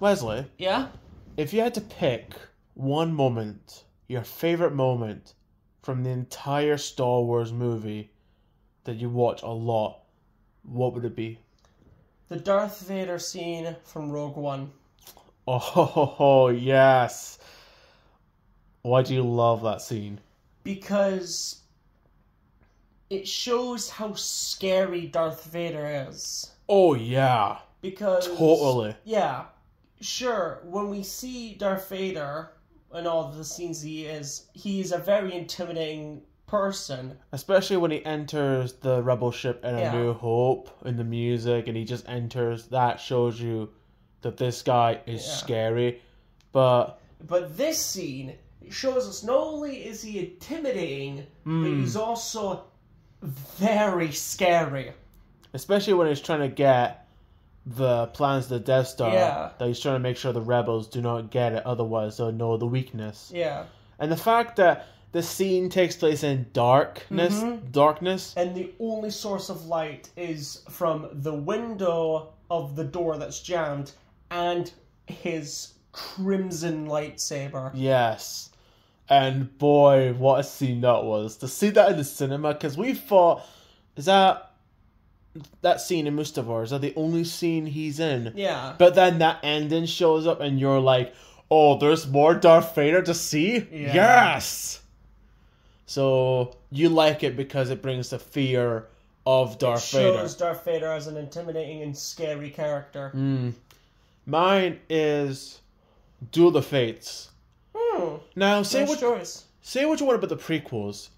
Wesley, Yeah? if you had to pick one moment, your favorite moment from the entire Star Wars movie that you watch a lot, what would it be? The Darth Vader scene from Rogue One. Oh, yes. Why do you love that scene? Because it shows how scary Darth Vader is. Oh, yeah. Because Totally. Yeah. Sure, when we see Darth Vader and all the scenes he is, he's a very intimidating person. Especially when he enters the rebel ship in A New Hope in the music and he just enters, that shows you that this guy is Yeah. scary. But But this scene shows us not only is he intimidating, but hmm. he's also very scary. especially when he's trying to get the plans of the Death Star, Yeah. that he's trying to make sure the rebels do not get it, otherwise they'll know the weakness. Yeah. And the fact that the scene takes place in darkness, Mm-hmm. darkness, And the only source of light is from the window of the door that's jammed and his crimson lightsaber. yes. And boy, what a scene that was. To see that in the cinema, because we thought, is that that scene in Mustafar, is that the only scene he's in? Yeah. But then that ending shows up, and you're like, "Oh, there's more Darth Vader to see." Yeah. Yes. So you like it because it brings the fear of Darth shows Darth Vader as an intimidating and scary character. Mm. Mine is Duel the Fates. Hmm. Now, say Nice what choice. say what you want about the prequels,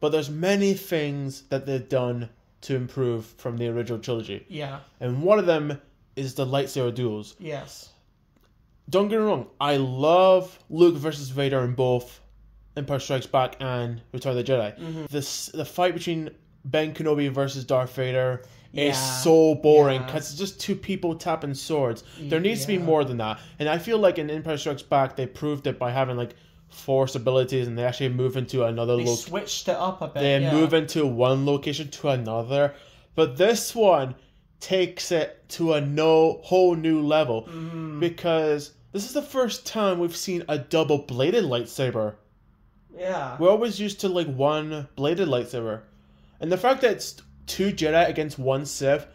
but there's many things that they've done to improve from the original trilogy, Yeah. and one of them is the lightsaber duels. Yes. don't get me wrong, I love Luke versus Vader in both Empire Strikes Back and Return of the Jedi. Mm-hmm. This the fight between Ben Kenobi versus Darth Vader Yeah. is so boring Yeah. because it's just two people tapping swords. There needs to be more than that, and I feel like in Empire Strikes Back they proved it by having like force abilities, and they actually move into another They location. switched it up a bit. They yeah. move into one location to another, but this one takes it to a no whole new level Mm-hmm. because this is the first time we've seen a double bladed lightsaber. Yeah. We're always used to like one bladed lightsaber, and the fact that it's two Jedi against one Sith,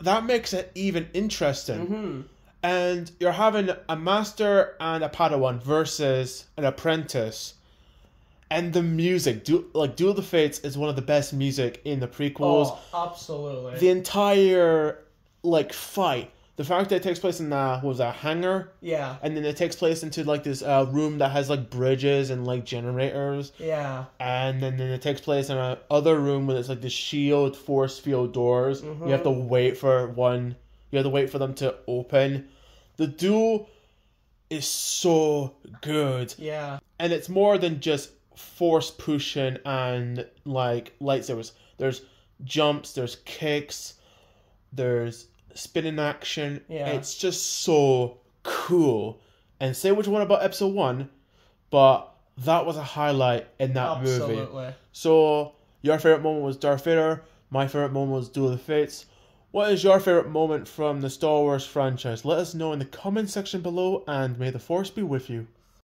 that makes it even interesting. hmm And you're having a master and a Padawan versus an apprentice. And the music, du- like Duel of the Fates, is one of the best music in the prequels. Oh, absolutely. The entire like fight, the fact that it takes place in a what was a hangar, yeah. and then it takes place into like this uh, room that has like bridges and like generators, Yeah. and then, then it takes place in a other room where it's like the shield force field doors. You have to wait for one. You have to wait for them to open. The duel is so good, Yeah. and it's more than just force pushing and like lightsabers. There's jumps, there's kicks, there's spinning action. Yeah. It's just so cool. And say what you want about episode one, but that was a highlight in that movie. Absolutely. So your favorite moment was Darth Vader. My favorite moment was Duel of the Fates. What is your favorite moment from the Star Wars franchise? Let us know in the comment section below, and may the Force be with you.